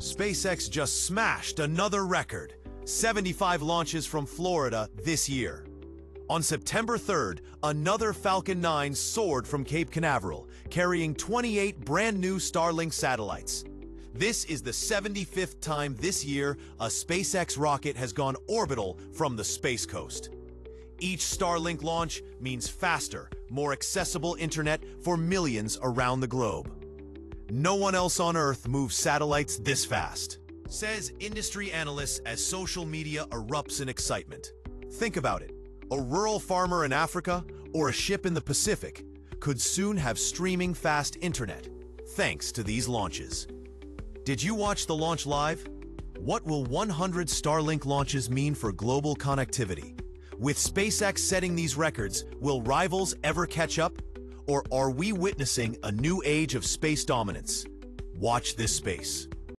SpaceX just smashed another record 75 launches from Florida this year. On September 3rd, another Falcon 9 soared from Cape Canaveral, carrying 28 brand new Starlink satellites. This is the 75th time this year a SpaceX rocket has gone orbital from the Space Coast. Each Starlink launch means faster, more accessible internet for millions around the globe. No one else on Earth moves satellites this fast, says industry analysts as social media erupts in excitement. Think about it. A rural farmer in Africa or a ship in the Pacific could soon have streaming fast internet, thanks to these launches. Did you watch the launch live? What will 100 Starlink launches mean for global connectivity? With SpaceX setting these records, will rivals ever catch up? Or are we witnessing a new age of space dominance? Watch this space.